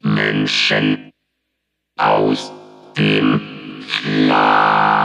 Menschen aus dem Schlaf.